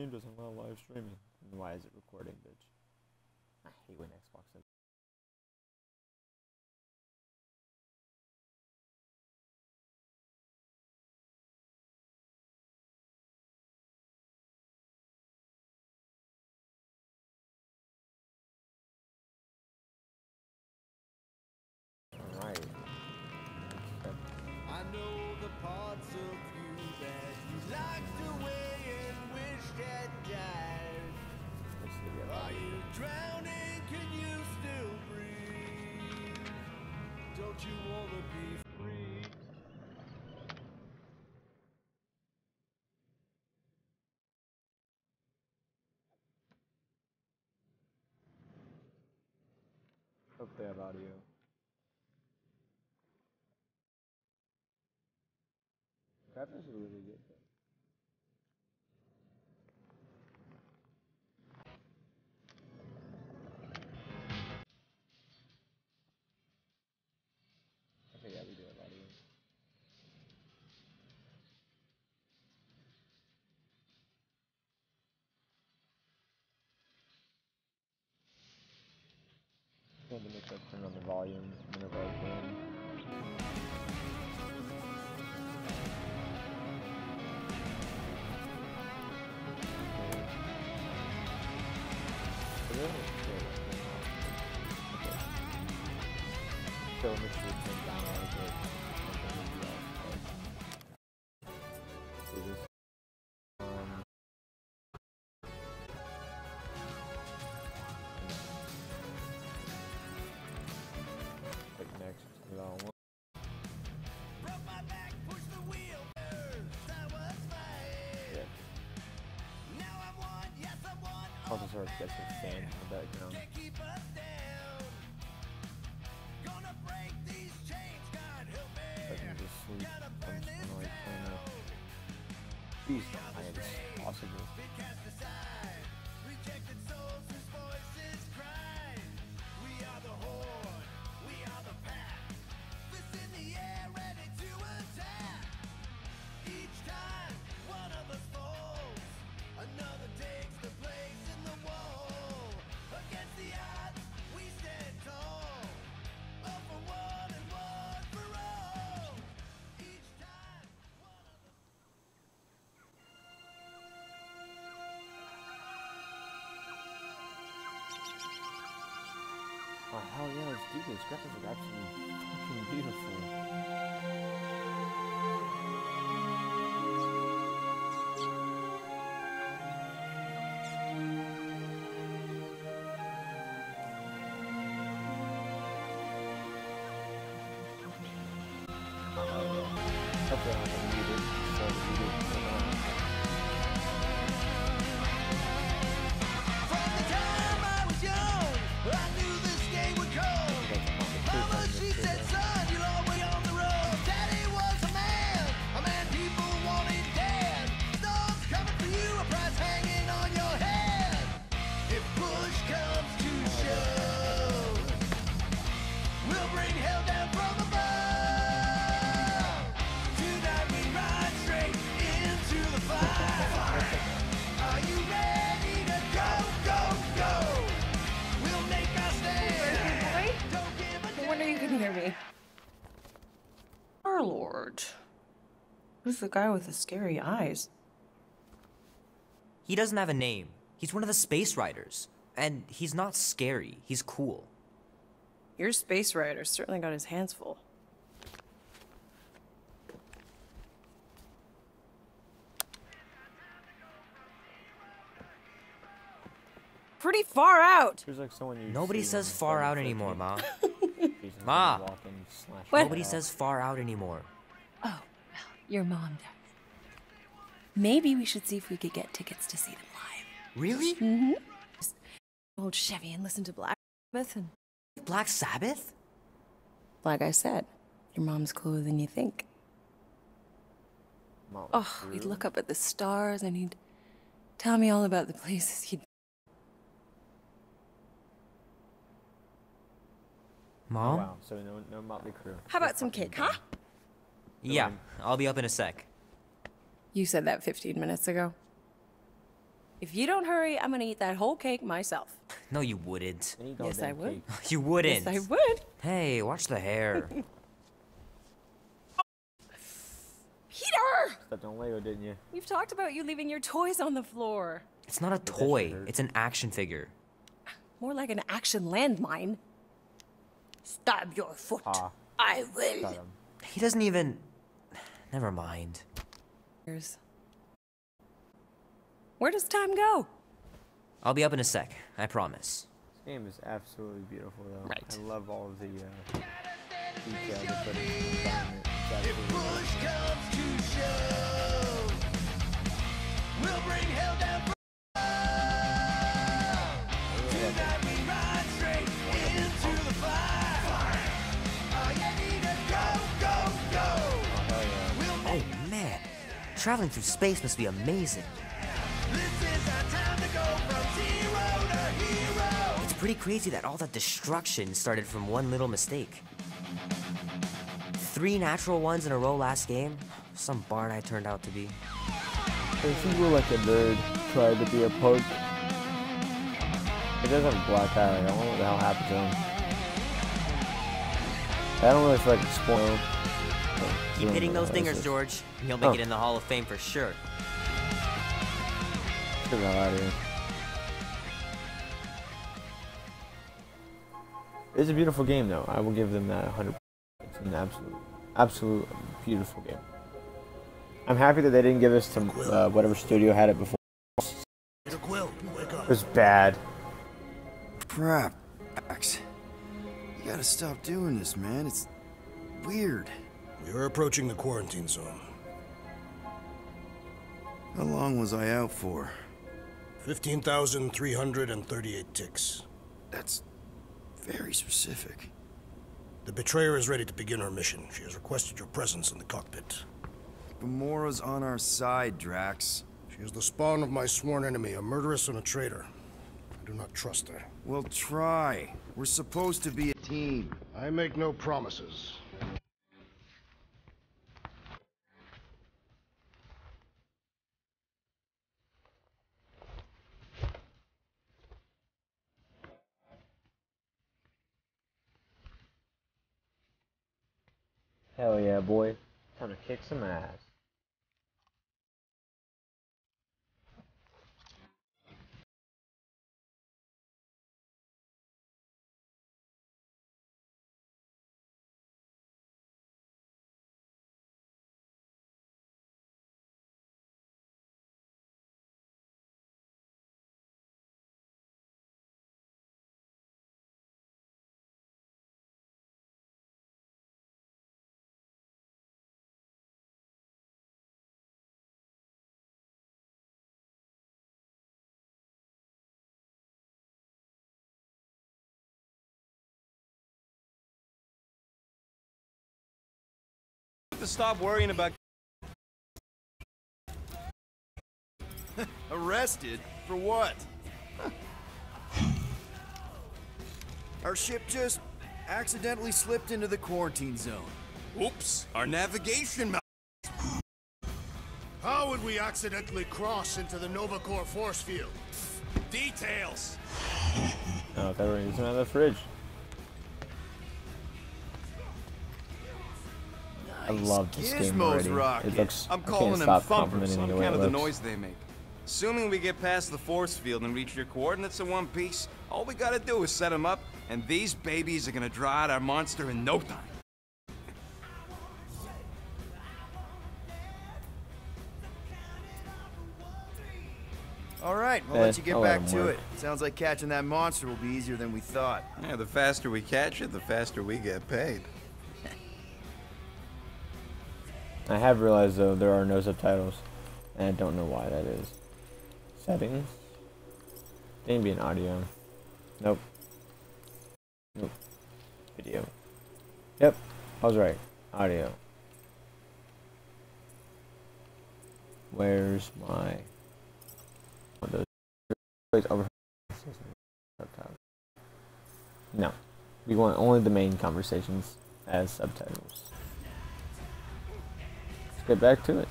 Stream doesn't allow live streaming. Why is it recording, bitch? I hate when Xbox. Hope they have audio. Graphics are really good though. Had to I turn on the volume whenever I can. So make sure Gonna break these chains, God help me. I can just sleep. I'm just gonna like kind of. down. Please don't hide this possible. Oh hell yeah, let's do this. Graphics are absolutely fucking beautiful. Oh hell yeah. Hopefully I don't have to mute it, so the Who's the guy with the scary eyes? He doesn't have a name. He's one of the space riders. And he's not scary. He's cool. Your space rider certainly got his hands full. Pretty far out. Like someone Nobody says far out anymore, Ma. Ma. gonna walk and slash What? Nobody says far out anymore. Oh, well, your mom does. Maybe we should see if we could get tickets to see them live. Really? Mm-hmm. Old Chevy and listen to Black Sabbath and Black Sabbath? like I said, your mom's cooler than you think. Motley Oh, he'd look up at the stars and he'd tell me all about the places he'd Mom? wow, so no, no Motley Crue. How about some cake, huh? Dumb. Yeah, Fine. I'll be up in a sec. You said that 15 minutes ago. If you don't hurry, I'm gonna eat that whole cake myself. No, you wouldn't. And Yes, I would. cake. You wouldn't. Yes, I would. Hey, watch the hair. Peter! Stepped on Lego, didn't you? We've talked about you leaving your toys on the floor. it's not a toy. It's an action figure. More like an action landmine. Stab your foot. Ah, I will. He doesn't even. Never mind. Where does time go? I'll be up in a sec. I promise. This game is absolutely beautiful, though. Right. I love all of the uh, detail they put into the traveling through space must be amazing. It's pretty crazy that all that destruction started from one little mistake. Three natural ones in a row last game. Some barn I turned out to be. If you were like a nerd trying to be a punk, it does have a black eye. I don't know what the hell happened to him. I don't really feel like it's spoiled. Keep hitting those dingers, George. You'll make Oh. it in the Hall of Fame for sure. Get the hell out of here. It's a beautiful game, though. I will give them that 100. It's an absolute, absolute beautiful game. I'm happy that they didn't give us to uh, whatever studio had it before. It was bad. Crap, Max. You gotta stop doing this, man. It's weird. We are approaching the quarantine zone. How long was I out for? 15,338 ticks. That's very specific. The betrayer is ready to begin her mission. She has requested your presence in the cockpit. Gamora's on our side, Drax. She is the spawn of my sworn enemy, a murderess and a traitor. I do not trust her. Well, try. We're supposed to be a team. I make no promises. Hell yeah, boy. Time to kick some ass. To stop worrying about Arrested? For what? Our ship just accidentally slipped into the quarantine zone. Oops, our navigation map. How would we accidentally cross into the Nova Corps force field? Details. Oh, they were using out of the fridge. I love this game Gizmos already. rocket. It looks. I'm I calling can't them stop thumpers complimenting on the way account it of the noise they make. Assuming we get past the force field and reach your coordinates in one piece, all we gotta do is set them up, and these babies are gonna draw out our monster in no time. All right, I'll Eh, let you get I'll back to work. it. Sounds like catching that monster will be easier than we thought. Yeah, the faster we catch it, the faster we get paid. I have realized though there are no subtitles, and I don't know why that is. Settings. Didn't be an audio. Nope. Nope. Video. Yep, I was right. Audio. Where's my? No, we want only the main conversations as subtitles. Let's get back to it.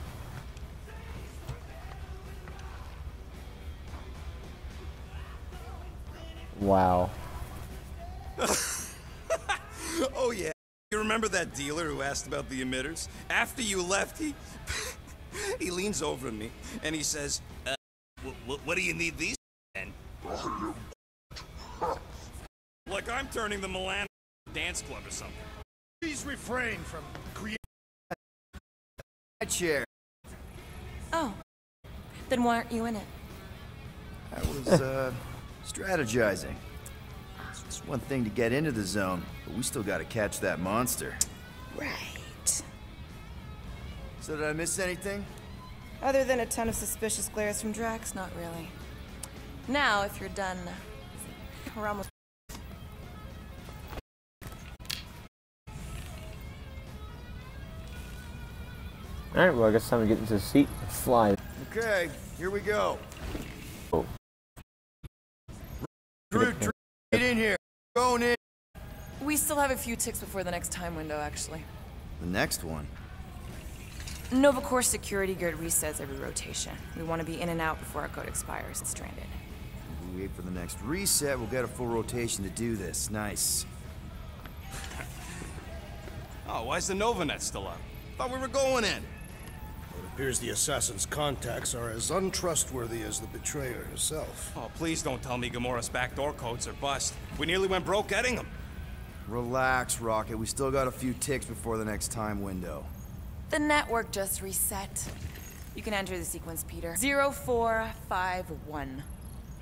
Wow. Oh, yeah. You remember that dealer who asked about the emitters? After you left, he. he leans over to me and he says, uh, wh- wh- What do you need these and Like I'm turning the Milan dance club or something. Please refrain from creating. Chair. Oh. Then why aren't you in it? I was, uh, strategizing. It's one thing to get into the zone, but we still gotta catch that monster. Right. So did I miss anything? Other than a ton of suspicious glares from Drax, not really. Now, if you're done, we're almost. Alright, well, I guess time to get into the seat and fly. Okay, here we go. Oh. Drew, Drew, get in here. Going in. We still have a few ticks before the next time window, actually. The next one. Nova Corps security grid resets every rotation. We want to be in and out before our code expires and stranded. If we wait for the next reset, we'll get a full rotation to do this. Nice. Oh, why is the Novanet still up? Thought we were going in. It appears the assassin's contacts are as untrustworthy as the betrayer herself. Oh, please don't tell me Gamora's backdoor codes are bust. We nearly went broke getting them. Relax, Rocket. We still got a few ticks before the next time window. The network just reset. You can enter the sequence, Peter. 0451.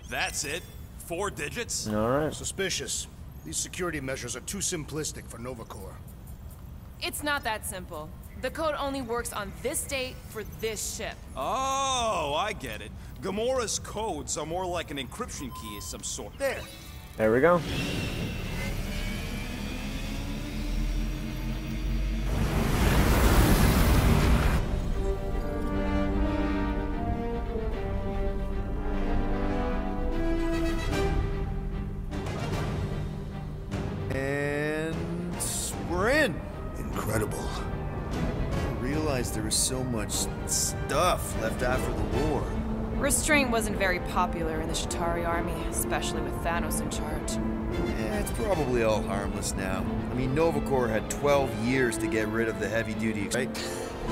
That's it? Four digits? Alright. Suspicious. These security measures are too simplistic for Nova Corps. It's not that simple. The code only works on this date for this ship. Oh, I get it. Gamora's codes are more like an encryption key of some sort. There. There we go. Wasn't very popular in the Chitauri army, especially with Thanos in charge. Eh, it's probably all harmless now. I mean, Nova Corps had 12 years to get rid of the heavy duty, right?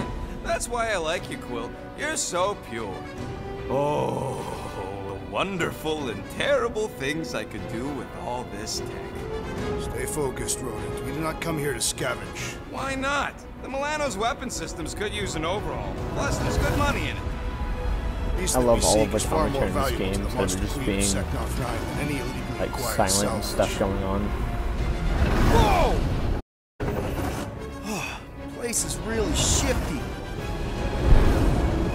That's why I like you, Quill. You're so pure. Oh, the wonderful and terrible things I could do with all this tech. Stay focused, Rodent. We did not come here to scavenge. Why not? The Milano's weapon systems could use an overhaul. Plus, there's good money in it. These I love all of the is far more commentary in this valuable to game, the so just being, Seknarf 9 than any illegally Like silent and salvage. stuff going on. Whoa! Place is really shifty.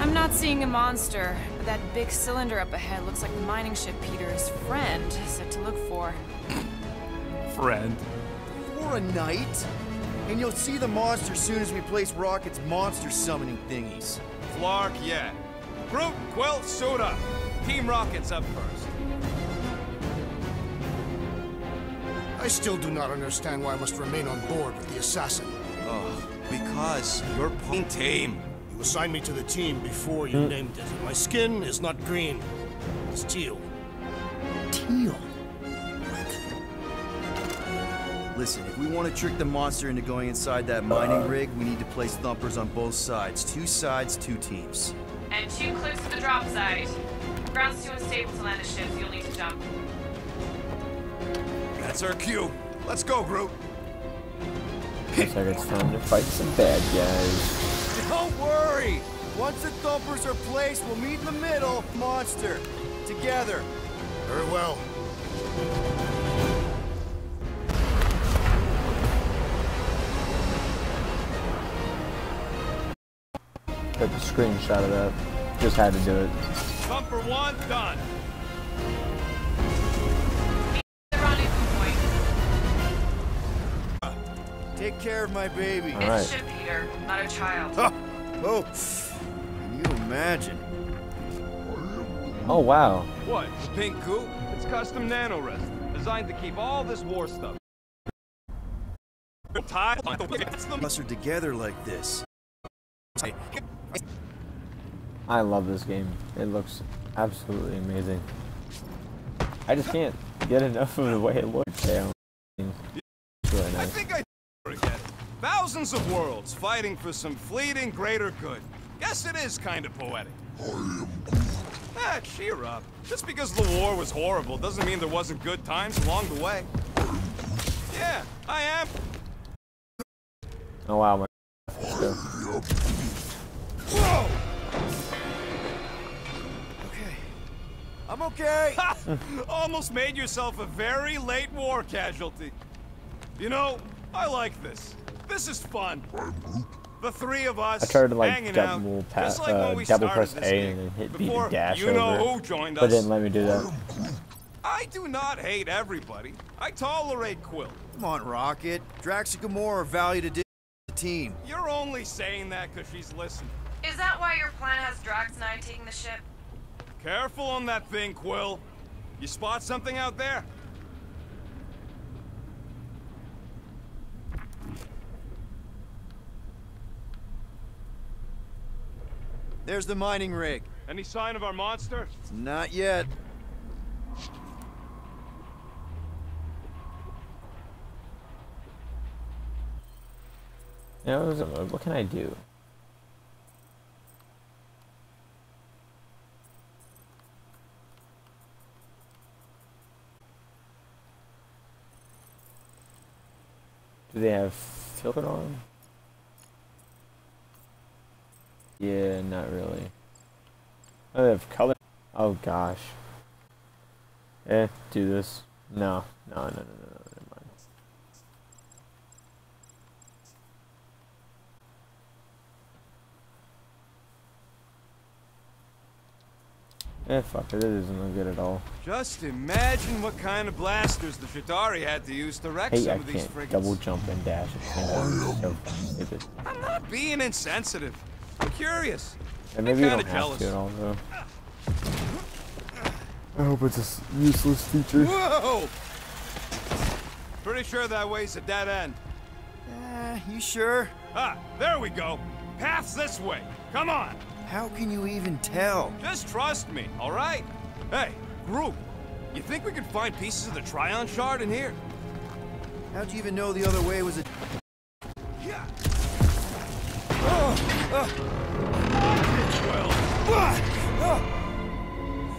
I'm not seeing a monster, but that big cylinder up ahead looks like the mining ship Peter's friend said to look for. Friend. For a night? And you'll see the monster soon as we place Rocket's monster summoning thingies. Flark, yeah. Groot, Quill, suit up. Team Rocket's up first. I still do not understand why I must remain on board with the assassin. Oh, because you're pulling team. You assigned me to the team before you hmm. named it. My skin is not green. It's teal. Teal. Listen, if we want to trick the monster into going inside that mining rig, we need to place thumpers on both sides. Two sides, two teams. And two clips to the drop site. Ground's too unstable to land the ship, so you'll need to jump. That's our cue. Let's go, Groot. Looks like it's time to fight some bad guys. Don't worry! Once the thumpers are placed, we'll meet in the middle. Monster. Together. Very well. Screenshot of that. Just had to do it. Bumper one, done. The rendezvous point. Take care of my baby. All right. It's ship, Peter, not a child. Oh, can you imagine? Oh wow. What? Pink goo? It's custom nano resin, designed to keep all this war stuff. Tied on the it's the Us are together like this. I love this game. It looks absolutely amazing. I just can't get enough of the way it looks down. It's really I nice. think I forget it. Thousands of worlds fighting for some fleeting greater good. Guess it is kind of poetic. Ah, cheer up. Just because the war was horrible doesn't mean there wasn't good times along the way. Yeah, I am. Oh wow, my Whoa! Okay. I'm okay. Almost made yourself a very late war casualty. You know, I like this. This is fun. The three of us I tried to like double pa- just like when uh, we double press A game, and then hit B before to dash you know over, who joined but us. it didn't let me do that. I do not hate everybody. I tolerate Quill. Come on, Rocket. Drax and Gamora are valued additions to the team. You're only saying that because she's listening. Is that why your plan has Drax and I taking the ship? Careful on that thing, Quill. You spot something out there? There's the mining rig. Any sign of our monster? Not yet. You know, what can I do? Do they have filter on? Yeah, not really. Oh, they have color. Oh gosh. Eh, do this. No, no, no, no, no, no, never mind. Eh, fuck it, it isn't no good at all. Just imagine what kind of blasters the Chitauri had to use to wreck Hey, some I of these can't frigates. double jump and dash at the same time. It's so. I'm not being insensitive. I'm curious. And maybe you kinda don't have jealous. to at all, though. I hope it's a s- useless feature. Whoa! Pretty sure that way's a dead end. Eh, you sure? Ah, there we go. Path's this way. Come on. How can you even tell? Just trust me, all right? Hey, group, you think we could find pieces of the Tryon Shard in here? How'd you even know the other way was a... Yeah.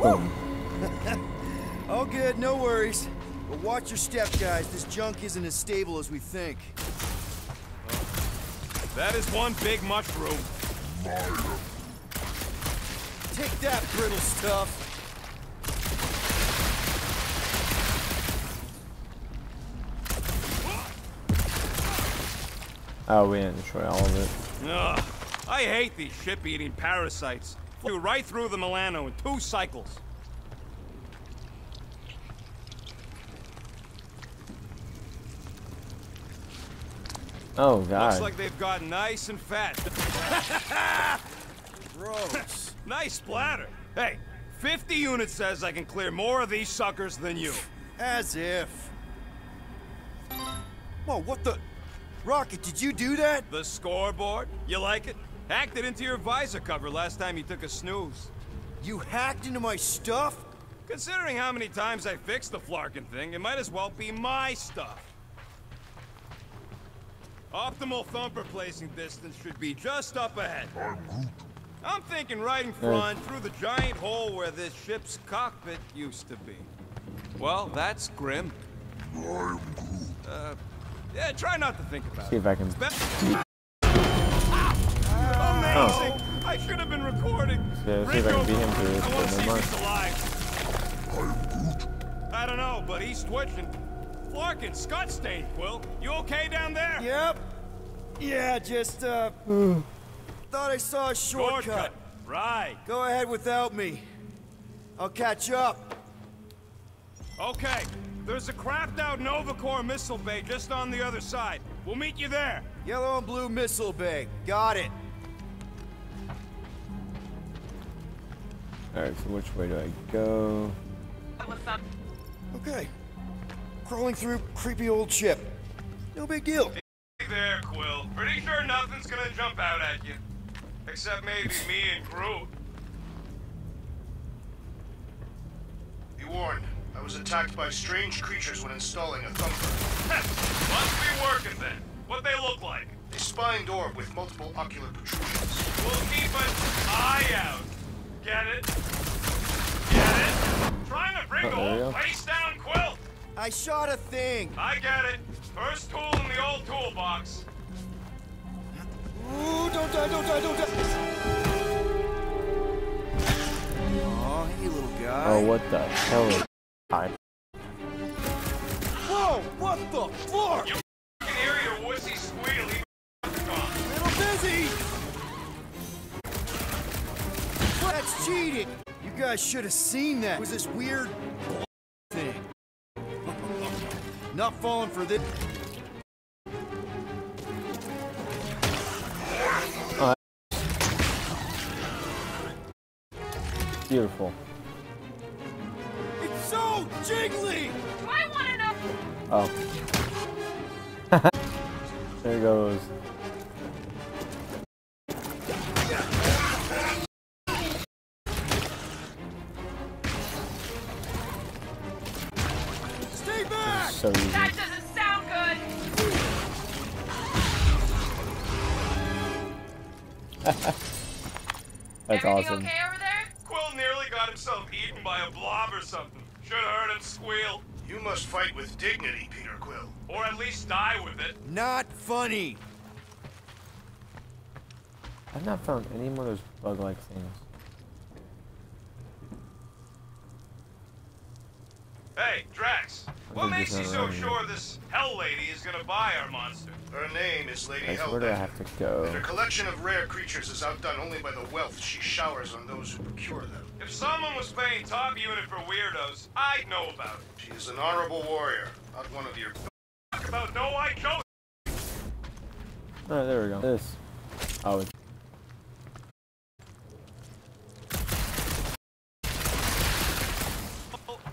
Boom. All good, no worries. But watch your step, guys. This junk isn't as stable as we think. That is one big mushroom. Take that, brittle stuff. Oh, we didn't destroy all of it. Ugh, I hate these ship-eating parasites. Flew right through the Milano in two cycles. Oh, God. Looks like they've gotten nice and fat. Gross. Nice splatter. Hey, 50 units says I can clear more of these suckers than you. As if. Whoa, what the... Rocket, did you do that? The scoreboard? You like it? Hacked it into your visor cover last time you took a snooze. You hacked into my stuff? Considering how many times I fixed the Flarkin thing, it might as well be my stuff. Optimal thumper placing distance should be just up ahead. I'm thinking right in front, through the giant hole where this ship's cockpit used to be. Well, that's grim. Uh, yeah, try not to think about See it. if I can. It's be- Amazing! I should have been recording. Yeah, see if I can beat him through this, I but want to see if he's alive. I don't know, but he's twitching. Flarkin, Scott stained, Quill. You okay down there? Yep. Yeah, just, uh... thought I saw a shortcut. Right. Go ahead without me. I'll catch up. Okay. There's a crapped out Nova Corps missile bay just on the other side. We'll meet you there. Yellow and blue missile bay. Got it. Alright, so which way do I go? Okay. Crawling through creepy old ship. No big deal. Hey there, Quill. Pretty sure nothing's gonna jump out at you. Except maybe me and Groot. Be warned. I I was attacked by strange creatures when installing a thumper. Must be working then. What they look like? A spined orb with multiple ocular protrusions. We'll keep an eye out. Get it? Get it? Trying to bring the there you whole place down, Quill. I shot a thing. I get it. First tool in the old toolbox. Ooh, don't die, don't die, don't die. Aw, hey, little guy. Oh, what the hell is I? Whoa, what the fuck? You can hear your wussy squeal. Little busy. That's cheating. You guys should have seen that. It was this weird thing. Not falling for this. Beautiful. It's so jiggly. I want to know. Oh. there it goes. Stay back. So easy. That doesn't sound good. That's Everything awesome. okay over there? Quill nearly got himself eaten by a blob or something. Should have heard him squeal. You must fight with dignity, Peter Quill. Or at least die with it. Not funny. I've not found any more of those bug-like things. Hey, Drax. What makes you so around sure this Hell Lady is gonna buy our monster? Her name is Lady Guys, where do I have to go? And her collection of rare creatures is outdone only by the wealth she showers on those who procure them. If someone was paying top unit for weirdos, I'd know about it. She is an honorable warrior, not one of your Talk about no I Joe. Alright, there we go. This. Oh, it's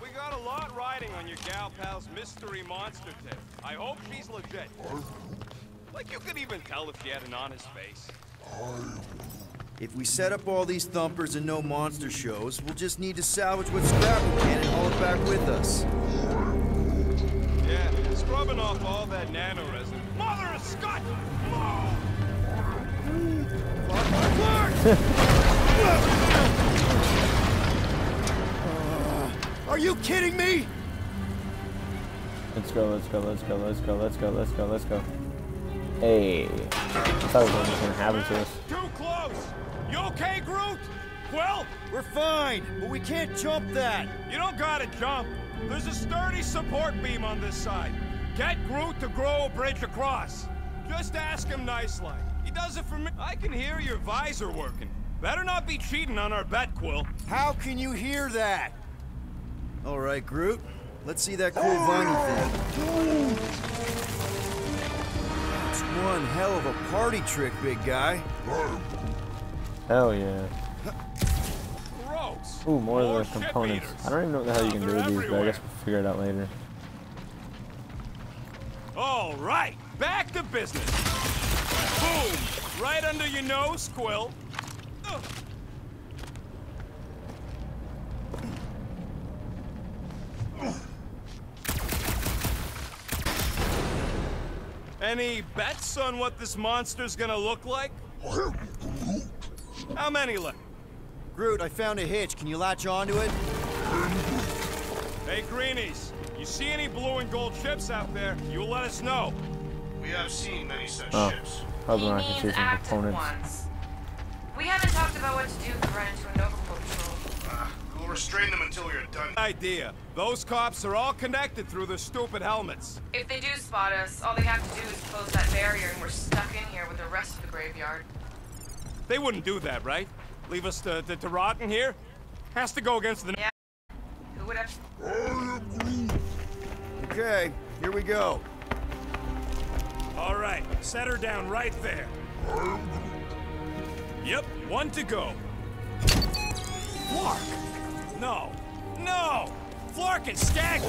We got a lot riding on your gal pal's mystery monster tip. I hope she's legit. Like you could even tell if she had an honest face. If we set up all these thumpers and no monster shows, we'll just need to salvage what scrap we can and haul it back with us. Yeah, scrubbing off all that nano resin. Mother of Scott! Oh! Are you kidding me? Let's go, let's go, let's go, let's go, let's go, let's go, let's go. Hey. I thought it was gonna happen to us. Too close! You okay, Groot? Well, We're fine, but we can't jump that. you don't gotta jump. There's a sturdy support beam on this side. Get Groot to grow a bridge across. Just ask him nice like. He does it for me. I can hear your visor working. Better not be cheating on our bet, Quill. How can you hear that? All right, Groot. Let's see that cool viney thing. It's one hell of a party trick, big guy. Hell yeah. Gross. Ooh, more, More of the components. I don't even know what the hell you can do They're with these, but I guess we'll figure it out later. All right, back to business. Boom! Right under your nose, Quill. Ugh. Any bets on what this monster's gonna look like? How many left? Groot, I found a hitch. Can you latch onto it? Hey, Greenies, you see any blue and gold ships out there, you let us know. We have seen many such Oh. ships. Hoping he I can means see some active components. ones. We haven't talked about what to do if we run into a Nova patrol. Ah, we'll restrain them until we are done. Idea. Those cops are all connected through their stupid helmets. If they do spot us, all they have to do is close that barrier and we're stuck in here with the rest of the graveyard. They wouldn't do that, right? Leave us to, to, to rot in here? Has to go against the... Yeah. Who would have... Okay, here we go. All right, set her down right there. Yep, one to go. Flark! No, no! Flark and Skaggy!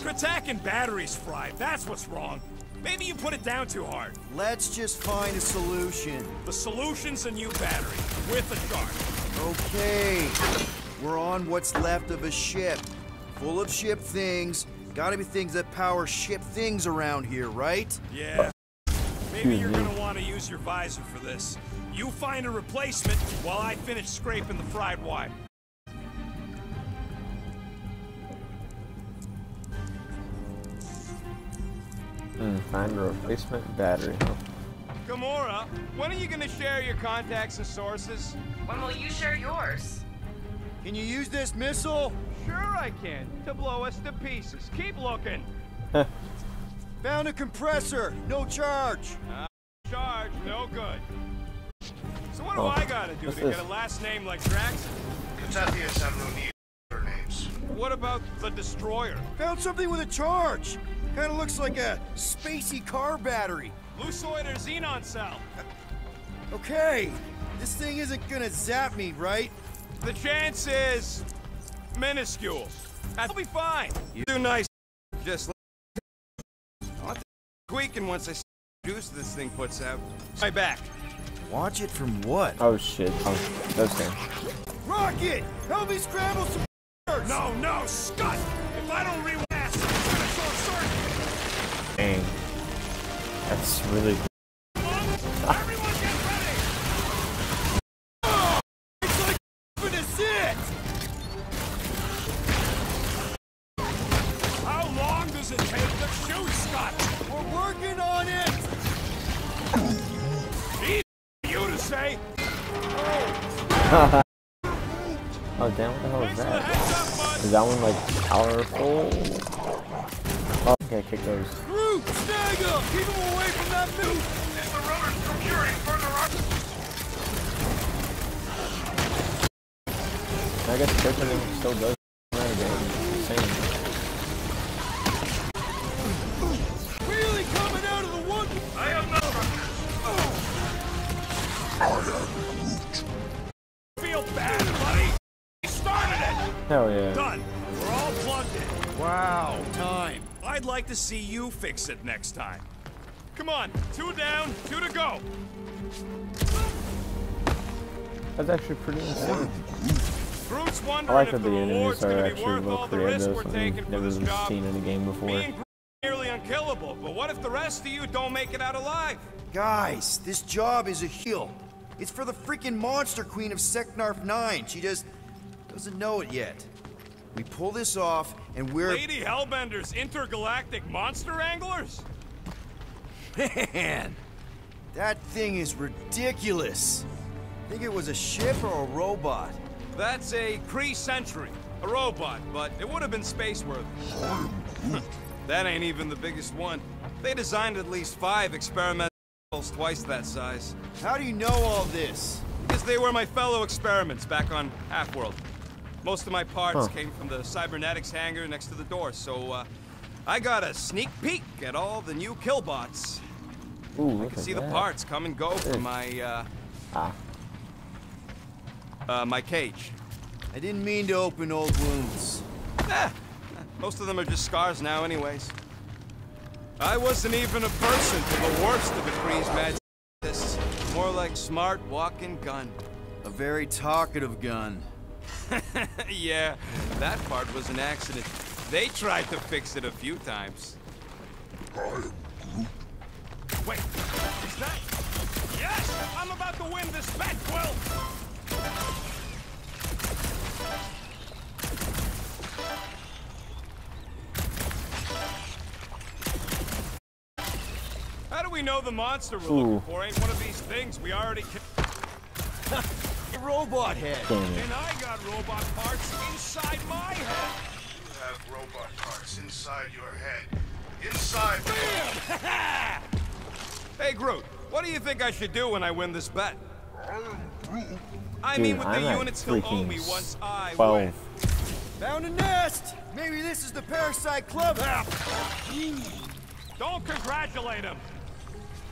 Kratak and batteries fried, that's what's wrong. Maybe you put it down too hard. Let's just find a solution. The solution's a new battery, with a charge. Okay, we're on what's left of a ship. full of ship things. Gotta be things that power ship things around here, right? Yeah. Maybe you're gonna want to use your visor for this. You find a replacement while I finish scraping the fried wire. Find a replacement battery, huh? Gamora, when are you gonna share your contacts and sources? When will you share yours? Can you use this missile? Sure I can. To blow us to pieces. Keep looking. Found a compressor. No charge. Ah, charge, no good. So what do Oh, I gotta do what's to this? get a last name like Drax? Katapians have no need for names. What about the Destroyer? Found something with a charge. Kind of looks like a spacey car battery. Lusoid or Xenon cell? Okay, this thing isn't gonna zap me, right? The chance is minuscule. I'll be fine. You do nice. Just like I want the tweaking once I see juice this thing puts out. My back. Watch it from what? Oh shit. Oh, those things. Rocket! Help me scramble some No, no, Scott! If I don't rewind, Dang. That's really good. Everyone get ready! It's like this it! How long does it take to shoot, Scott? We're working on it! Easy for you to say. Oh damn, what the hell is Thanks for the that? heads up, bud. Is that one like powerful? Oh, okay, kick those. Groot, snag him! Keep him away from that move! Is the rotor's procuring further up? I guess Krypton still does that game. Insane. Really coming out of the wood! I am no Feel bad, buddy. He started it. Hell yeah. Done. We're all plugged in. Wow, time. I'd like to see you fix it next time. Come on, two down, two to go. That's actually pretty insane. Groot's I wondering like if that the the reward's enemies are actually worth well all creative. we're Something taking for never job. seen in a game before. and nearly unkillable, but what if the rest of you don't make it out alive? Guys, this job is a heel. It's for the freaking monster queen of Seknarf 9. She just doesn't know it yet. We pull this off, and we're... Lady Hellbender's intergalactic monster anglers? Man, that thing is ridiculous. I Think it was a ship or a robot? That's a Kree Sentry, a robot, but it would have been space-worthy. that ain't even the biggest one. They designed at least five experimentals twice that size. How do you know all this? Because they were my fellow experiments back on Half-World. Most of my parts Huh. came from the cybernetics hangar next to the door, so uh, I got a sneak peek at all the new killbots. Ooh, I can at see the parts come and go Hey. from my, uh, Ah, uh, my cage. I didn't mean to open old wounds. Eh, most of them are just scars now anyways. I wasn't even a person to the worst of the Kree's mad scientists. More like smart walking gun. A very talkative gun. yeah, that part was an accident. They tried to fix it a few times. Wait, is that... Yes! I'm about to win this bet, Quill! How do we know the monster we're looking for ain't one of these things we already ki- Robot head. damn it. And I got robot parts inside my head! You have robot parts inside your head. Inside. Hey, Groot, what do you think I should do when I win this bet? I Dude, mean, with I'm the units he'll owe freaking me once I 12. win. Found a nest! Maybe this is the Parasite Clubhouse! Don't congratulate him.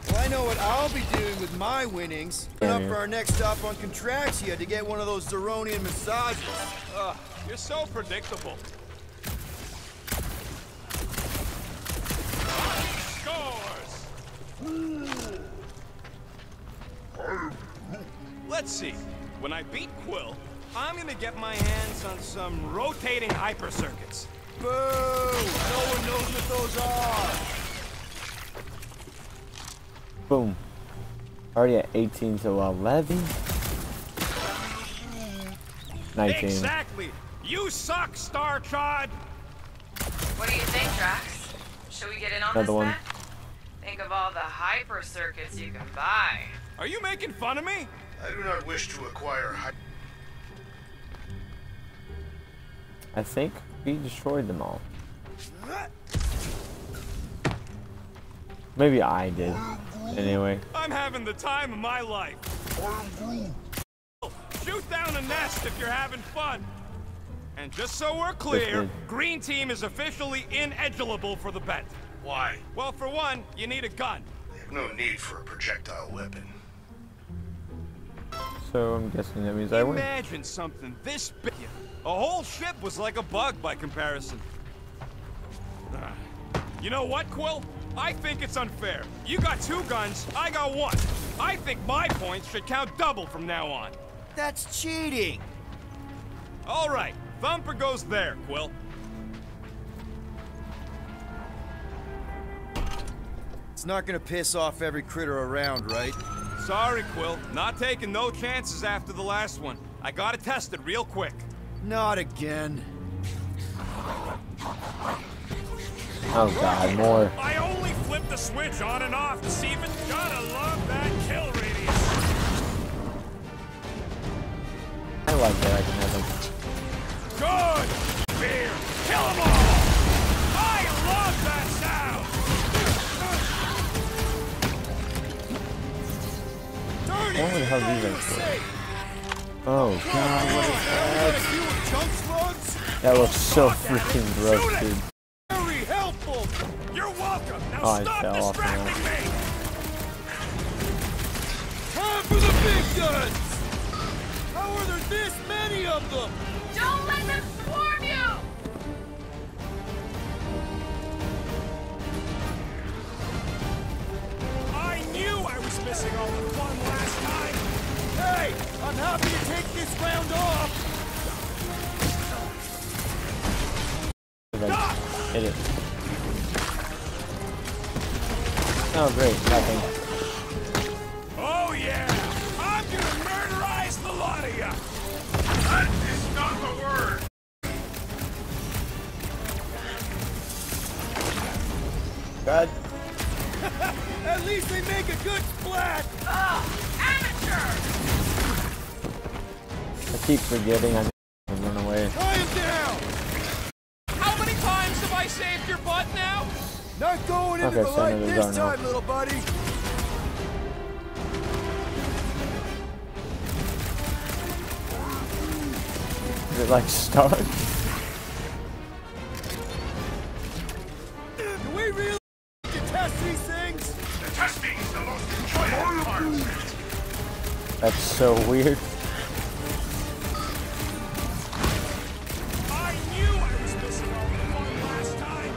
Well, I know what I'll be doing with my winnings. Yeah, up for our next stop on Contraxia to get one of those Zeronian massages. Ugh, you're so predictable. Let's see. When I beat Quill, I'm gonna get my hands on some rotating hyper circuits. Boo! No one knows what those are! Boom. Already at 18 to 11. 19. Exactly. You suck, Star Chod. What do you think, Drax? Should we get in on Another this one. bet? Think of all the hyper circuits you can buy. Are you making fun of me? I do not wish to acquire hy- I think we destroyed them all. Maybe I did. Anyway. I'm having the time of my life. Shoot down a nest if you're having fun. And just so we're clear. Green Team is officially ineligible for the bet. Why? Well, for one, you need a gun. I have no need for a projectile weapon. So I'm guessing that means I win. Imagine something this big. A whole ship was like a bug by comparison. Ah. You know what, Quill? I think it's unfair. You got two guns, I got one. I think my points should count double from now on. That's cheating! All right, Thumper goes there, Quill. It's not gonna piss off every critter around, right? Sorry, Quill. Not taking no chances after the last one. I gotta test it real quick. Not again. Oh god, more. I only flipped the switch on and off to see if it... Gotta love that kill radius. I like that I can have them. Good! Beer! Kill them all! I love that sound! I wonder how these are Oh god, what is that? That looks so freaking gross, dude. Oh, stop fell off now. distracting me! Time for the big guns! How are there this many of them? Don't let them swarm you! I knew I was missing all the fun last time! Hey, I'm happy to take this round off! Like, hit it. Oh great, nothing. Oh yeah! I'm gonna murderize the lot of ya! That is not the word! God, At least they make a good splat! Oh, amateur! I keep forgetting I Not going into Okay, the light this are no. time, little buddy! Is it like start? Do we really to test these things? The testing is the most enjoyable part. That's so weird. I knew I was missing all the fun last time!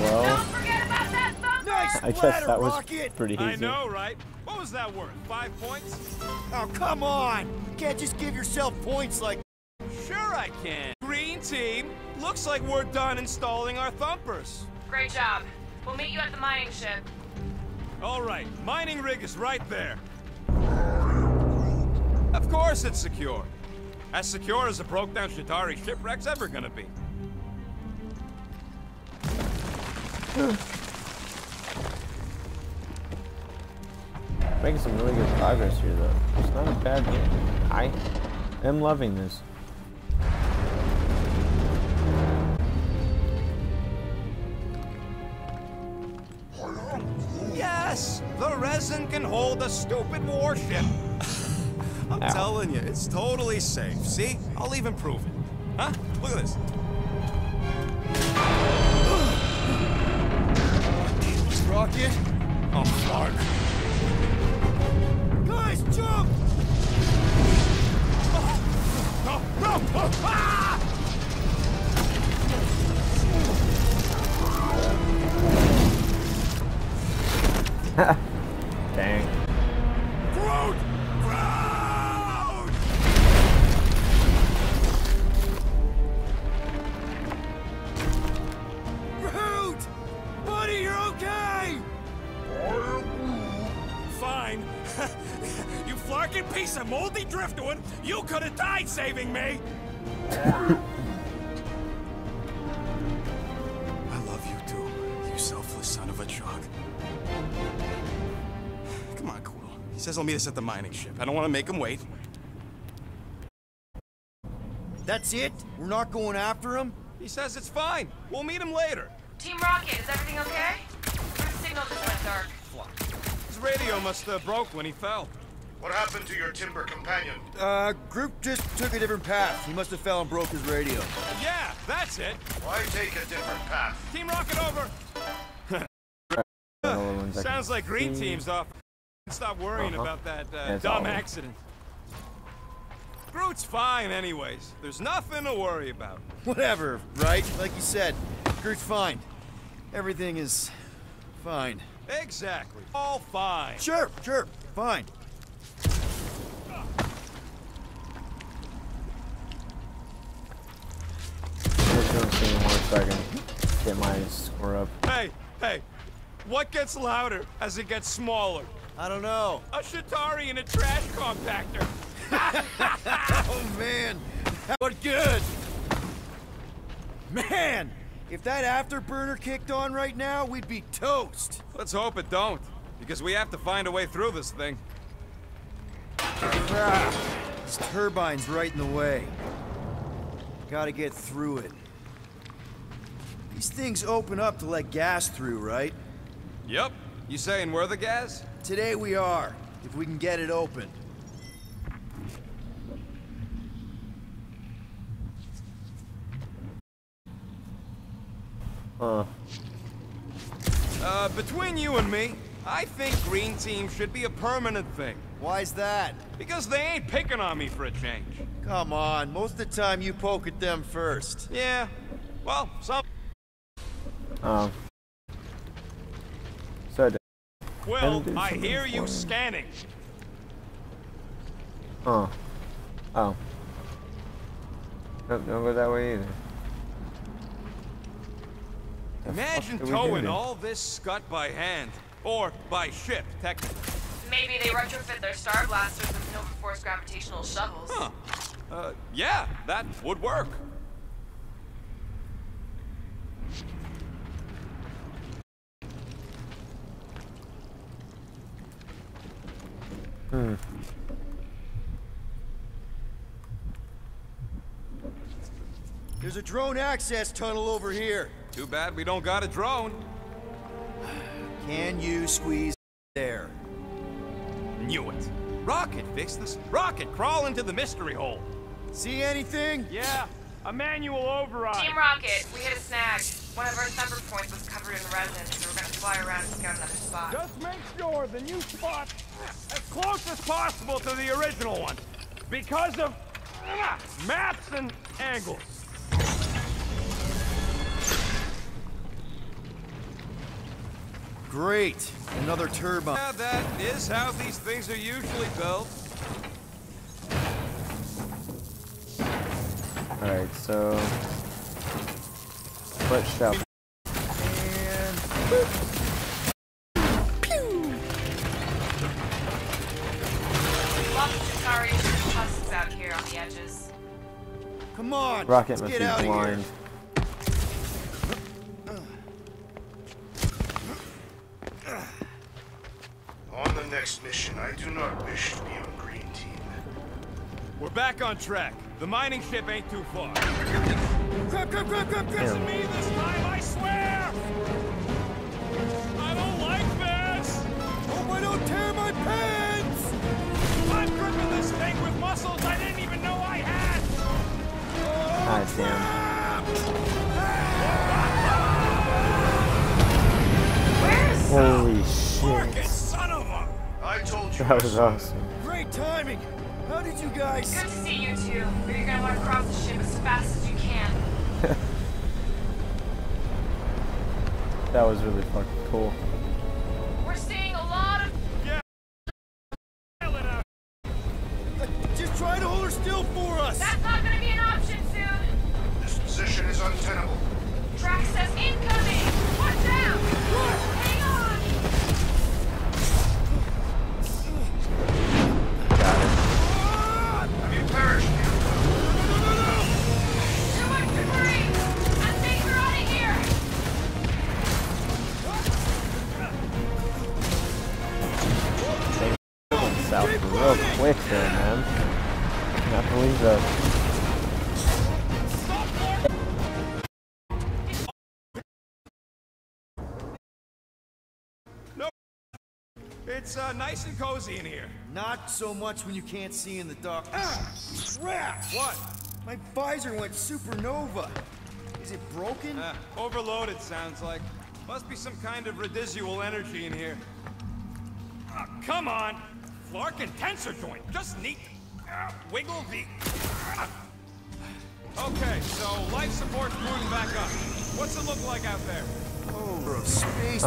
Well, Don't forget about that thumper! Nice I guess that was Rocket! pretty easy. I know, right? What was that worth? Five points? Oh, come on! You can't just give yourself points like Sure I can. Green team, looks like we're done installing our thumpers. Great job. We'll meet you at the mining ship. All right, mining rig is right there. Of course it's secure. As secure as a broke down Chitauri shipwreck's ever gonna be. Making some really good progress here, though. It's not a bad game. I am loving this. Yes, the resin can hold a stupid warship. I'm Ow. telling you, it's totally safe. See? I'll even prove it. Huh? Look at this. Rocket. Oh, fuck. Jump! No, no! Us at the mining ship. I don't want to make him wait. That's it? We're not going after him? He says it's fine. We'll meet him later. Team Rocket, is everything okay? Your signal just went dark. His radio must have broke when he fell. What happened to your timber companion? Uh, group just took a different path. He must have fell and broke his radio. Yeah, that's it. Why take a different path? Team Rocket over. All the ones I Sounds like Green. Team's off. Stop worrying Uh-huh. about that uh, That's dumb of it. accident. Groot's fine anyways. There's nothing to worry about. Whatever, right? Like you said, Groot's fine. Everything is fine. Exactly. All fine. Sure, sure, fine. Just don't see one second. Get my score up. Hey, hey. What gets louder as it gets smaller? I don't know. A Chitauri in a trash compactor. Oh man, what good? Man, if that afterburner kicked on right now, we'd be toast. Let's hope it don't. Because we have to find a way through this thing. Crap. This turbine's right in the way. Gotta get through it. These things open up to let gas through, right? Yep. You saying we're the gas? Today we are, if we can get it open. Huh. Uh, between you and me, I think Green Team should be a permanent thing. Why's that? Because they ain't picking on me for a change. Come on, most of the time you poke at them first. Yeah. Well, some. Um. So, d- Quill, I hear you me. scanning. huh. Oh. Nope, don't go that way either. The Imagine do we do towing all this scut by hand. Or by ship, technically. Maybe they retrofit their Star Blasters with Nova Force gravitational shovels. Huh. Uh, yeah, that would work. Hmm. There's a drone access tunnel over here. Too bad we don't got a drone. Can you squeeze there? Knew it. Rocket, fix this. Rocket, crawl into the mystery hole. See anything? Yeah, a manual override. Team Rocket, we hit a snag. One of our thumper points was covered in resin, so we're gonna fly around and scout another spot. Just make sure the new spot as close as possible to the original one. Because of ah, maps and angles. Great. Another turbine. Yeah, that is how these things are usually built. Alright, so. What shall. On. Rocket let's must get be blind. On the next mission, I do not wish to be on Green Team. We're back on track. The mining ship ain't too far. Crap, crap, crap, crap, crap. It's me this time, I swear! I don't like this! Hope I don't tear my pants! I'm gripping this thing with muscles I didn't Ah, damn. Holy shit. son of a... I told you. That was awesome. Great timing. How did you guys... Good to see you two, but you're gonna want to cross the ship as fast as you can. That was really fucking cool. It's uh, nice and cozy in here. Not so much when you can't see in the dark. Ah! Crap! What? My visor went supernova. Is it broken? Uh, overloaded, sounds like. Must be some kind of residual energy in here. Ah, come on! Flarkin tensor joint, just neat. Uh, wiggle the... Okay, so life support's moving back up. What's it look like out there? Oh, space.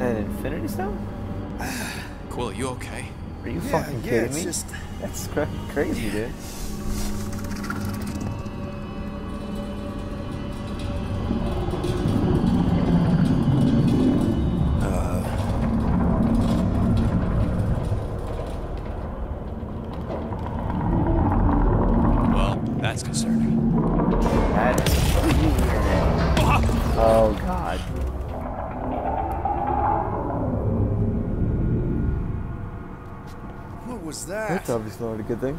An Infinity Stone? Quill, you okay? Are you Yeah, fucking yeah, kidding it's me? just- That's cra- crazy, dude. That's obviously not a good thing.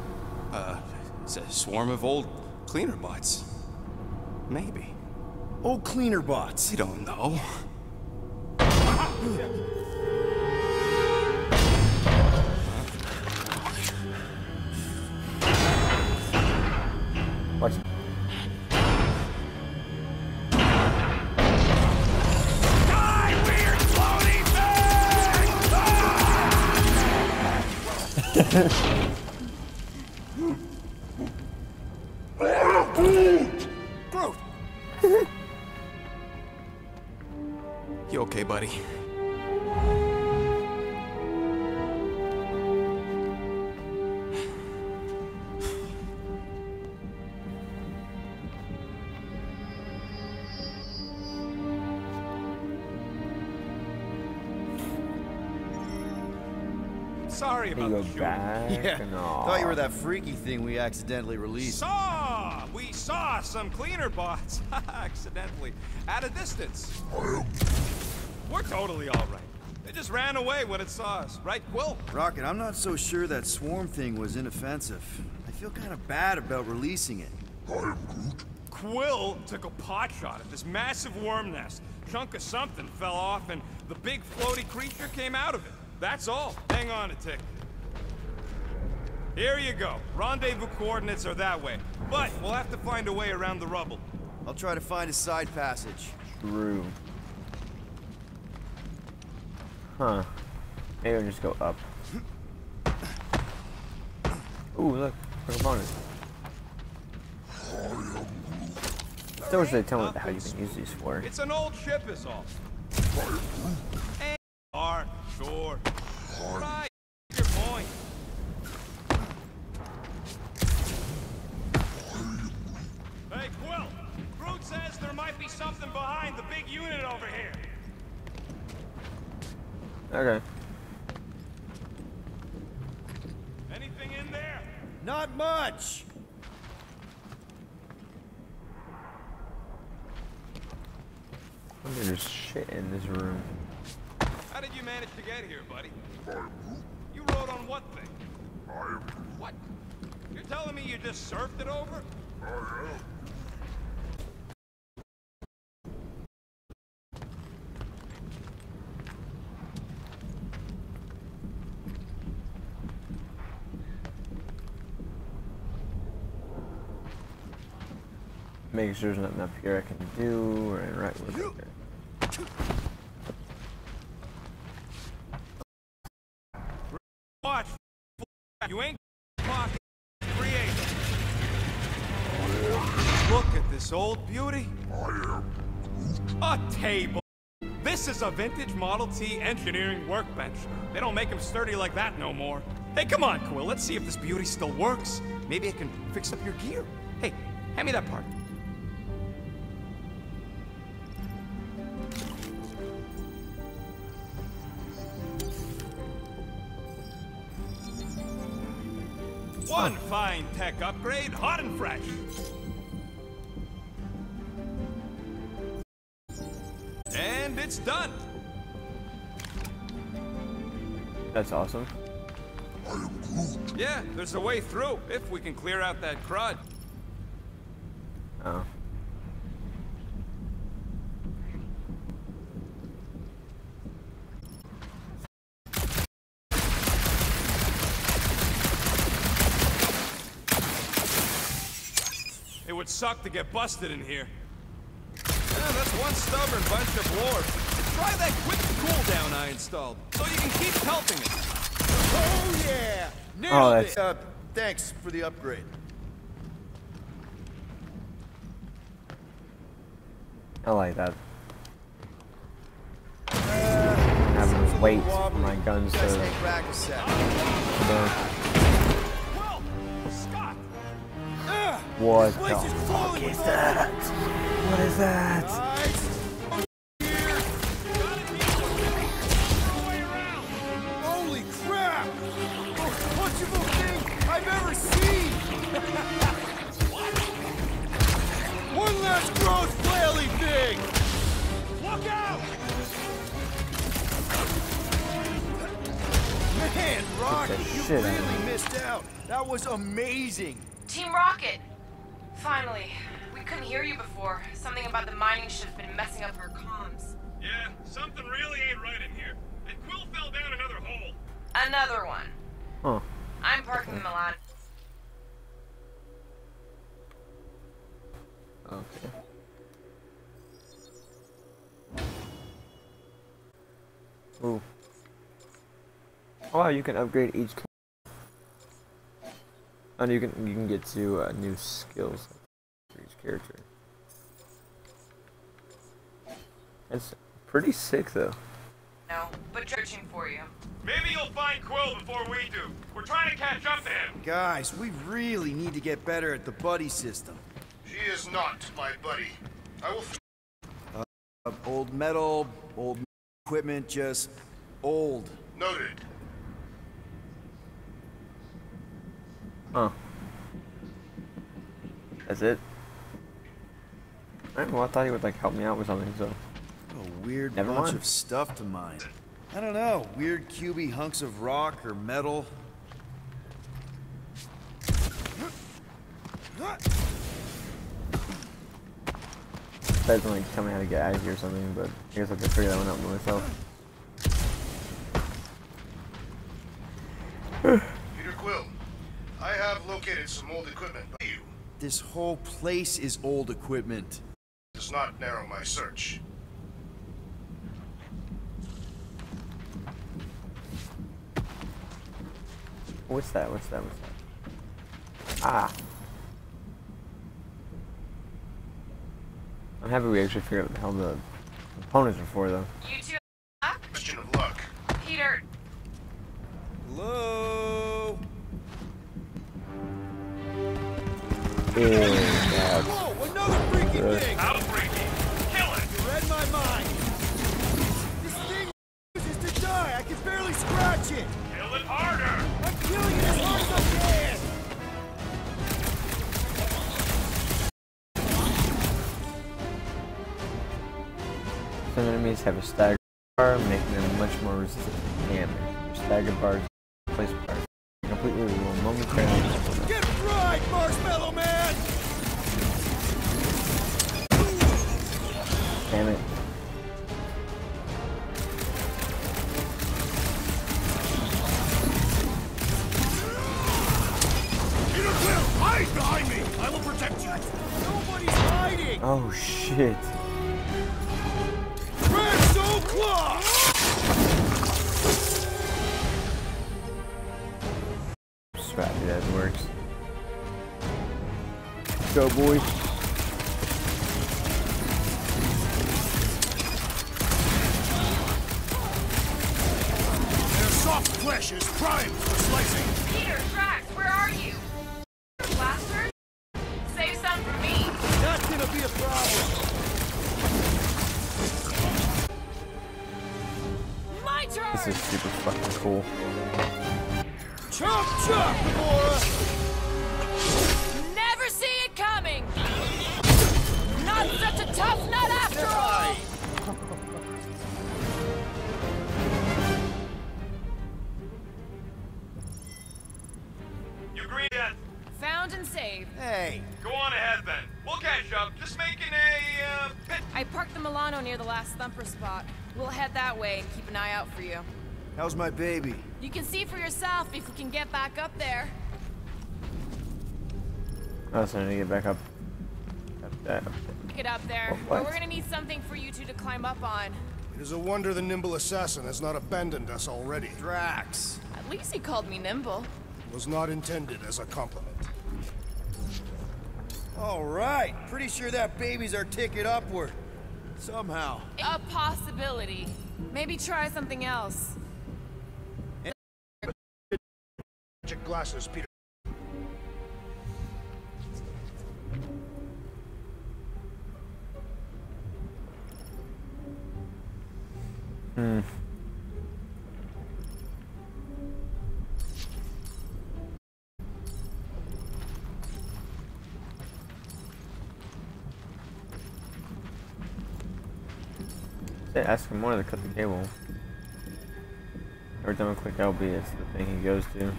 Uh, it's a swarm of old cleaner bots. Maybe. Old cleaner bots. You don't know. Watch. Groot! that freaky thing we accidentally released. Saw! We saw some cleaner bots, accidentally, at a distance. We're totally all right. They just ran away when it saw us, right, Quill? Rocket, I'm not so sure that swarm thing was inoffensive. I feel kind of bad about releasing it. Quill took a pot shot at this massive worm nest. Chunk of something fell off, and the big floaty creature came out of it. That's all. Hang on a tick. Here you go. Rendezvous coordinates are that way. But we'll have to find a way around the rubble. I'll try to find a side passage. True. Huh. Maybe I'll just go up. Ooh, look. A component. Still wish they'd tell me how you can use these for. It's an old ship is all. Are, sure. Not much! There's shit in this room. How did you manage to get here, buddy? You rode on what thing? What? You're telling me you just surfed it over? Making sure there's nothing up here I can do or interact with. Okay. Watch. You ain't fucking creative. Look at this old beauty. A table. This is a vintage Model T engineering workbench. They don't make them sturdy like that no more. Hey, come on, Quill. Let's see if this beauty still works. Maybe I can fix up your gear. Hey, hand me that part. Tech upgrade, hot and fresh. And it's done. That's awesome. Yeah, there's a way through, if we can clear out that crud. Suck to get busted in here. Yeah, that's one stubborn bunch of dwarves. Try that quick cooldown I installed, so you can keep pelting it. Oh, yeah! Nailed Oh, that's- it! Uh, thanks for the upgrade. I like that. Having weight for my guns You guys to What the fuck is that? What is that? Holy crap! Most punchable thing I've ever seen! One last gross whaley thing! Look out! Man, Rocky, you shit out of really missed out. That was amazing. Team Rocket! Finally. We couldn't hear you before. Something about the mining shift's been messing up our comms. Yeah, something really ain't right in here. And Quill fell down another hole. Another one. Huh. I'm parking the Milan. Okay. Ooh. Oh, wow, you can upgrade each. Ca- And you can you can get to uh, new skills for each character. That's pretty sick though. No, but searching for you. Maybe you'll find Quill before we do. We're trying to catch up to him. Guys, we really need to get better at the buddy system. She is not my buddy. I will. Uh, old metal, old equipment, just old. Noted. Huh. That's it. Alright, well I thought he would like help me out with something, so A weird Never bunch mind. of stuff to mine. I don't know, weird cubey hunks of rock or metal. That's like tell me how to get out of here or something, but I guess I have to figure that one out by myself. Peter Quill, I have located some old equipment. But you This whole place is old equipment. does not narrow my search. What's that? What's that? What's that? Ah. I'm happy we actually figured out what the hell the components are for, though. You two up? Question of luck. Peter, Hello? Making them much more resistant to damage. Your stagger bars place bars completely will momentarily Get fried, Marshmallow Man! Go last thumper spot. We'll head that way and keep an eye out for you. how's my baby? You can see for yourself if we can get back up there. Oh, so I need to get back up. Up that. Up Get up there. Oh, what? But we're gonna need something for you two to climb up on. It is a wonder the nimble assassin has not abandoned us already. Drax. At least he called me nimble. Was not intended as a compliment. All right, pretty sure that baby's our ticket upward. Somehow. A possibility. Maybe try something else. Magic glasses, Peter. Hmm. Ask him more to cut the cable. Every time I click LB, it's the thing he goes to.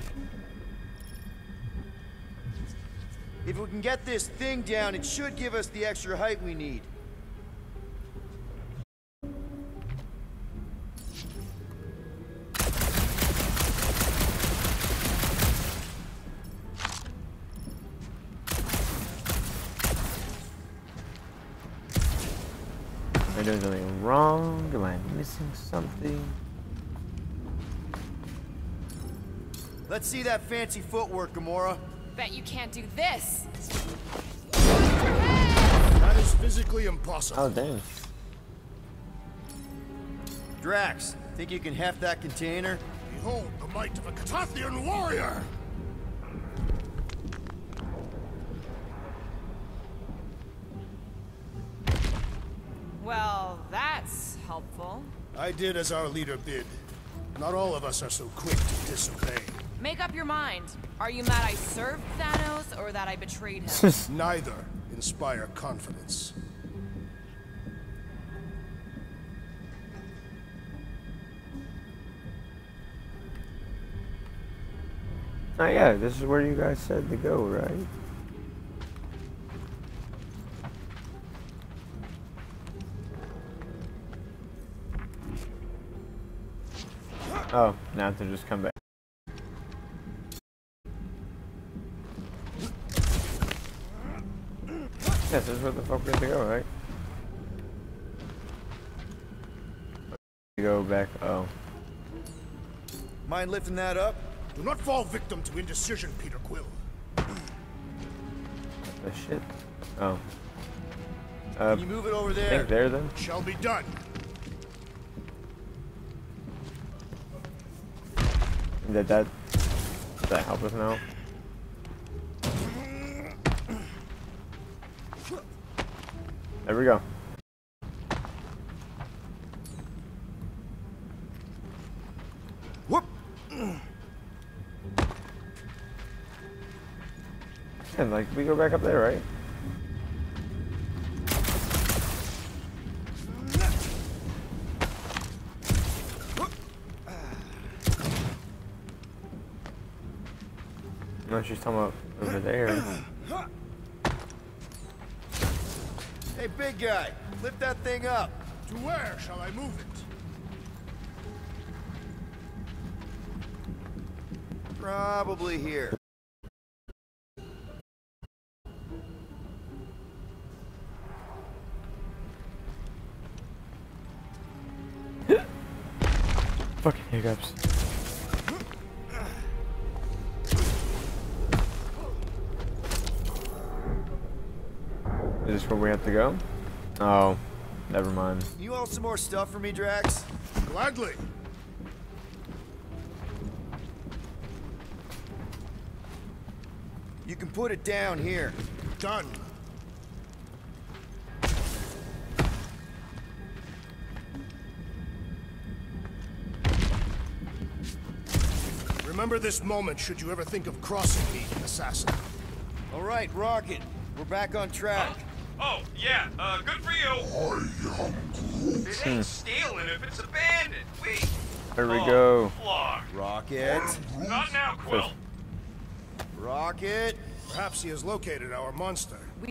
If we can get this thing down, it should give us the extra height we need. Missing something? Let's see that fancy footwork, Gamora. Bet you can't do this. That is physically impossible. Oh, damn. Drax, think you can heft that container? Behold the might of a Catathian warrior! Well, that's helpful. I did as our leader bid. Not all of us are so quick to disobey. Make up your mind. Are you mad I served Thanos or that I betrayed him? Neither inspire confidence. Oh yeah, this is where you guys said to go, right? Oh, now to just come back. Yes, this is where the fuck we have to go, right? Go back. Oh, Mind lifting that up? Do not fall victim to indecision, Peter Quill. the shit. Oh. Uh, Can you move it over I there? think there then. Shall be done. Did that? Does that help us now? There we go. Whoop! And like we go back up there, right? She's talking about over there. Hey, big guy, lift that thing up. To where shall I move it? Probably here. Fucking hiccups. Is this where we have to go? Oh, never mind. You want some more stuff for me, Drax? Gladly. You can put it down here. Done. Remember this moment should you ever think of crossing me, assassin. All right, Rocket. We're back on track. Oh, yeah, uh, good for you. It ain't stealing if it's abandoned. We. There we Oh, go. Flar. Rocket. Not now, Quill. Rocket. Perhaps he has located our monster. We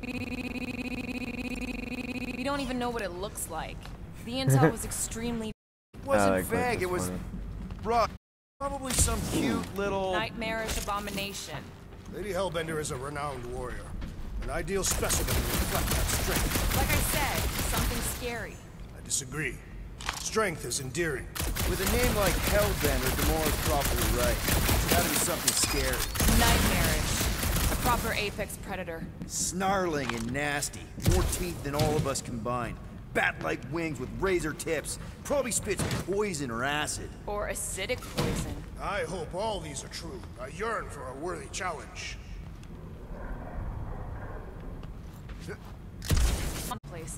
don't even know what it looks like. The intel was extremely It wasn't like vague. It was funny. Rock. Probably some cute little. nightmarish abomination. Lady Hellbender is a renowned warrior. An ideal specimen to reflect that strength. Like I said, something scary. I disagree. Strength is endearing. With a name like Hellbender, Gamora's probably right. It's gotta be something scary. Nightmarish. A proper apex predator. Snarling and nasty. More teeth than all of us combined. Bat-like wings with razor tips. Probably spits poison or acid. Or acidic poison. I hope all these are true. I yearn for a worthy challenge. Place.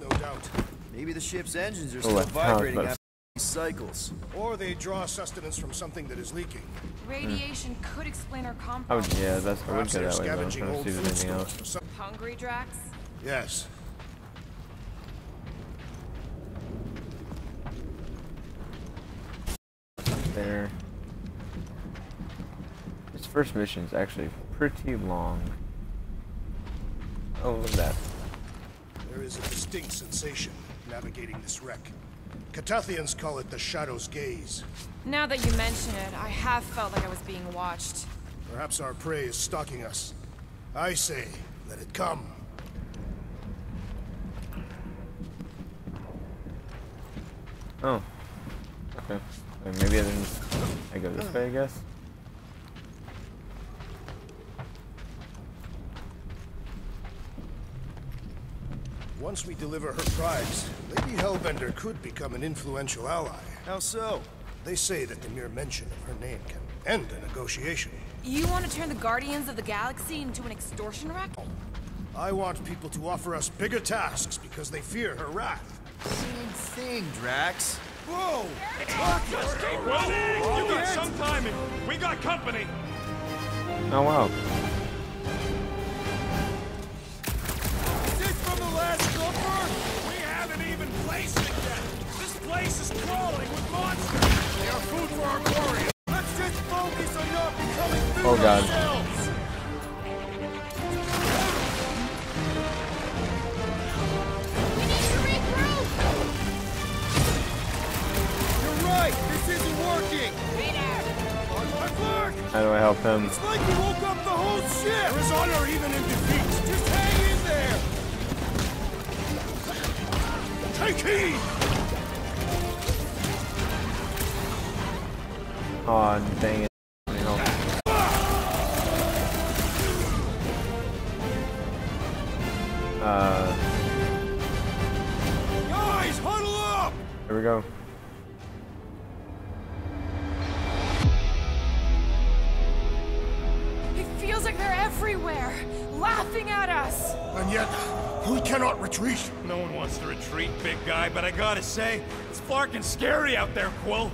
No doubt. Maybe the ship's engines are Oh, still I was vibrating after these cycles. Or they draw sustenance from something that is leaking. Radiation could explain our hmm. I would, compound. yeah, that's I would Perhaps go that way, but I'm scavenging trying to old see if food there's anything else. Hungry, Drax? Yes. There. This first mission is actually pretty long. Oh, look at that. There is a distinct sensation navigating this wreck. Catathians call it the Shadow's Gaze. Now that you mention it, I have felt like I was being watched. Perhaps our prey is stalking us. I say, let it come. Oh. Okay. Maybe I didn't. I go this way, I guess. Once we deliver her prize, Lady Hellbender could become an influential ally. How so? They say that the mere mention of her name can end a negotiation. You want to turn the Guardians of the Galaxy into an extortion rack? I want people to offer us bigger tasks because they fear her wrath. Same thing, Drax. Whoa! Well, you got some timing. We got company. Oh wow. Place is crawling with monsters. They are food for our warriors. Let's just focus on not becoming food Oh god. ourselves. You're right. This isn't working. On my mark. How do I help him? It's like you woke up the whole ship. There is honor even in defeat. Just hang in there. Take heed! Oh dang it. Let. Uh, Guys, huddle up. here we go. It feels like they're everywhere, laughing at us. And yet, we cannot retreat. No one wants to retreat, big guy, but I gotta say, it's fucking scary out there, Quill.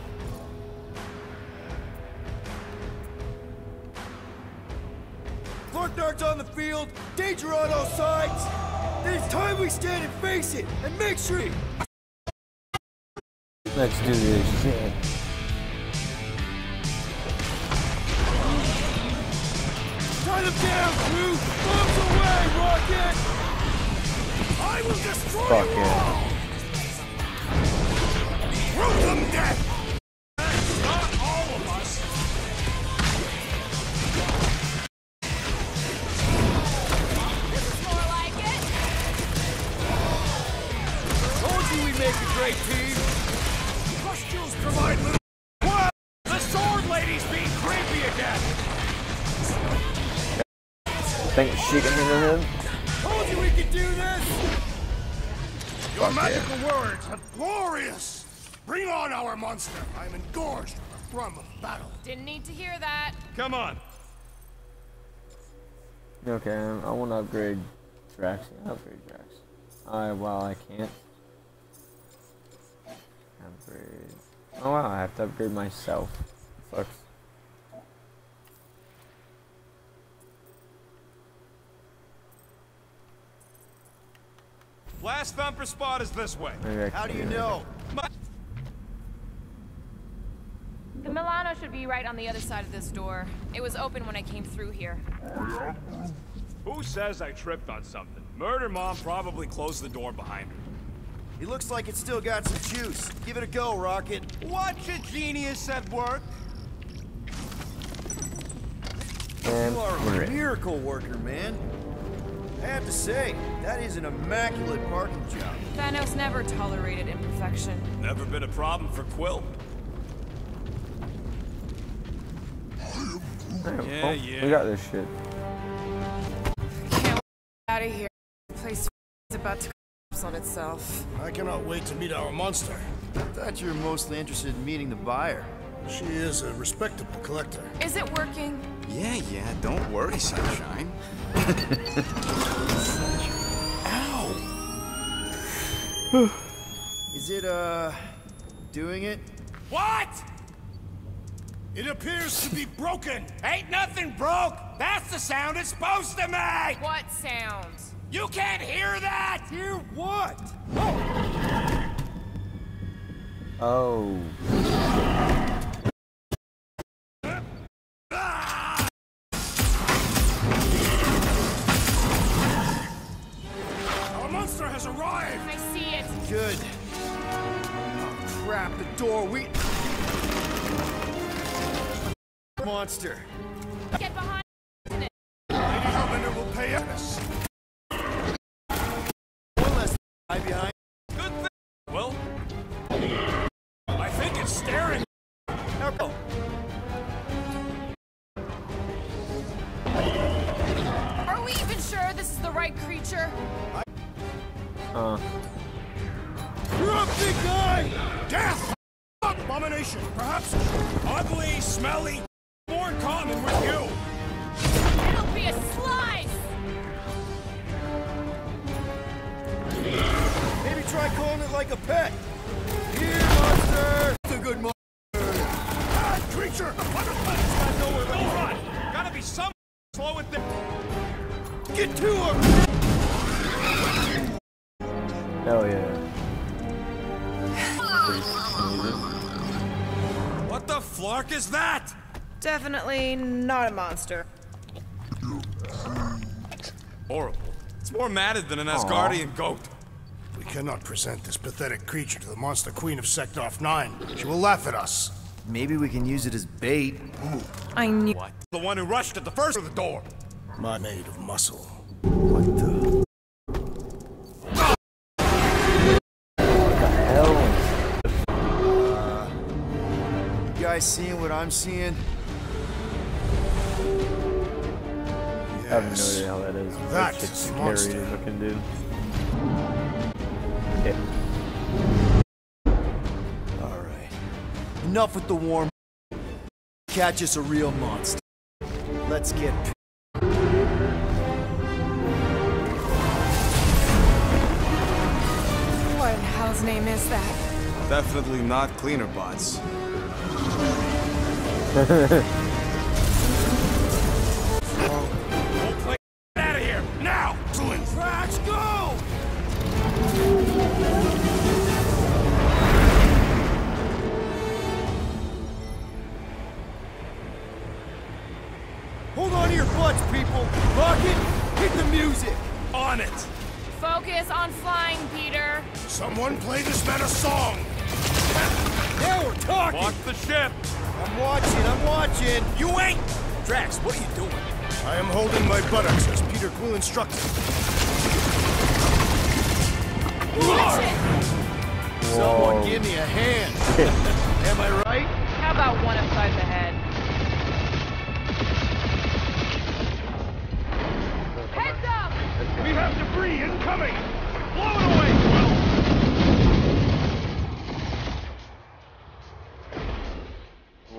Dart's on the field. Danger on all sides. Then it's time we stand and face it and make sure. Let's do this shit. Them down, crew. Bombs away, Rocket. I will destroy Fuck you yeah. all! Gruesome death! Think she can handle him? Told you we could do this. Your magical words are glorious! Bring on our monster! I am engorged from the thrum of battle. Didn't need to hear that. Come on. Okay, um, I want to upgrade Drax. Yeah, upgrade Drax. Uh, well, I can't. Upgrade. Oh wow, I have to upgrade myself. Fuck. Last thumper spot is this way. Maybe How do you do that. know? The Milano should be right on the other side of this door. It was open when I came through here. Who says I tripped on something? Murder Mom probably closed the door behind her. It looks like it's still got some juice. Give it a go, Rocket. Watch a genius at work. And You are a miracle worker, man. I have to say, that is an immaculate parking job. Thanos never tolerated imperfection. Never been a problem for Quill. Yeah, well, yeah. We got this shit. Can't wait out of here. The place is about to collapse on itself. I cannot wait to meet our monster. I thought you were mostly interested in meeting the buyer. She is a respectable collector. Is it working? Yeah, yeah, don't worry, Sunshine. Ow! Is it, uh, doing it? What? It appears to be broken. Ain't nothing broke. That's the sound it's supposed to make. What sound? You can't hear that. Hear what? Oh. Our Monster. Get behind the is that? Definitely not a monster. Horrible. It's more matted than an Asgardian goat. We cannot present this pathetic creature to the monster queen of Seknarf 9. She will laugh at us. Maybe we can use it as bait. I knew. What? The one who rushed at the first of the door. My made of muscle. What the? Guys seeing what I'm seeing? I have no idea how that is. That shit's is scary monster. looking, dude. Yeah. Alright. Enough with the warm. Catch us a real monster. Let's get. What in hell's name is that? Definitely not cleaner bots. We'll out of here now. Drax, go! Hold on to your butts, people! Rocket, hit the music! On it. Focus on flying, Peter. Someone play this man a song! Now we're talking! Watch the ship. I'm watching, I'm watching! You ain't. Drax, what are you doing? I am holding my buttocks as Peter Quill instructed. Watch it! Someone give me a hand! Am I right? How about one upside the head? Heads up! We have debris incoming. Blow it away,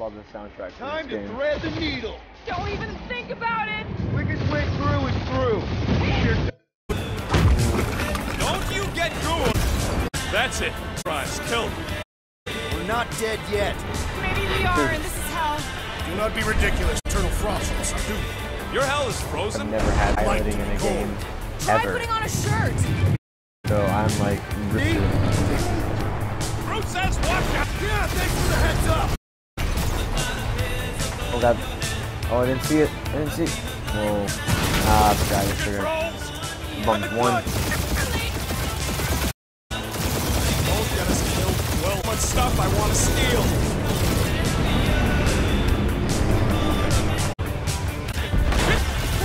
love the soundtrack. Time to thread the needle. Don't even think about it. Quickest way through is through. Don't you get it? That's it. Rise, kill. We're not dead yet. Maybe we are, and this is hell. Do not be ridiculous. Eternal frost will subdue. Your hell is frozen. I've never had piloting in a game ever. Try putting on a shirt. So I'm like. Ripped. says, watch out. Yeah, thanks for the heads up. Oh. Oh I didn't see it. I didn't see it. Whoa. Ah, forgot I figured. Bumped one. Don't get us killed. Well, what stuff I want to steal?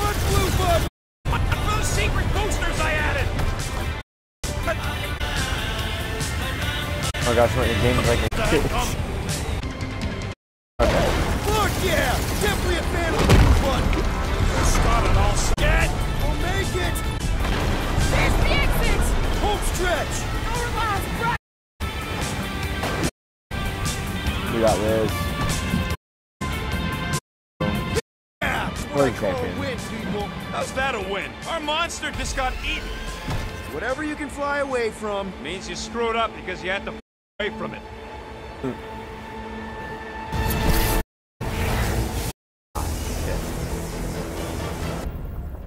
What blue bug? Those secret boosters I added! Oh gosh, what the game is like a How's that a win? Our monster just got eaten. Whatever you can fly away from. Means you screwed up because you had to f- away from it.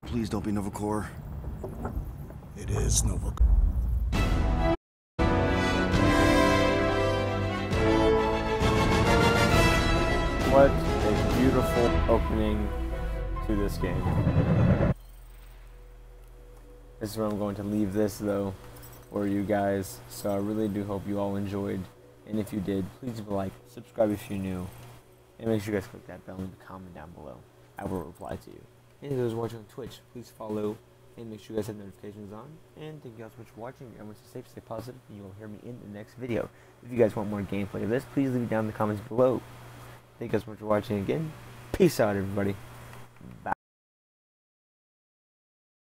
Please don't be Nova Corps. It is Nova. What a beautiful opening to this game. This is where I'm going to leave this though for you guys. So I really do hope you all enjoyed. And if you did, please leave a like, subscribe if you're new, and make sure you guys click that bell and comment down below. I will reply to you. And are watching on Twitch, please follow and make sure you guys have notifications on. And thank you guys so much for watching. Everyone stay safe, stay positive, and you will hear me in the next video. If you guys want more gameplay of this, please leave it down in the comments below. Thank you guys so much for watching again. Peace out, everybody.